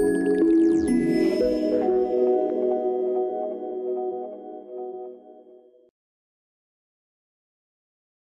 Música